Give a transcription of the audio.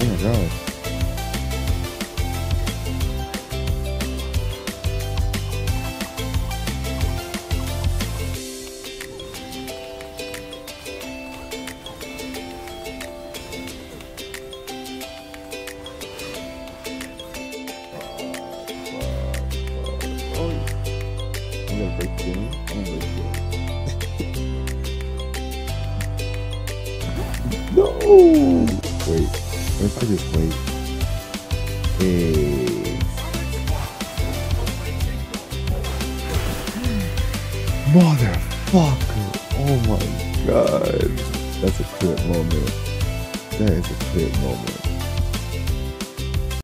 Oh my god. Oh, I'm gonna break the. I'm gonna break. No! Wait, if I just. Motherfucker! Oh my god. That's a crit moment. That is a crit moment.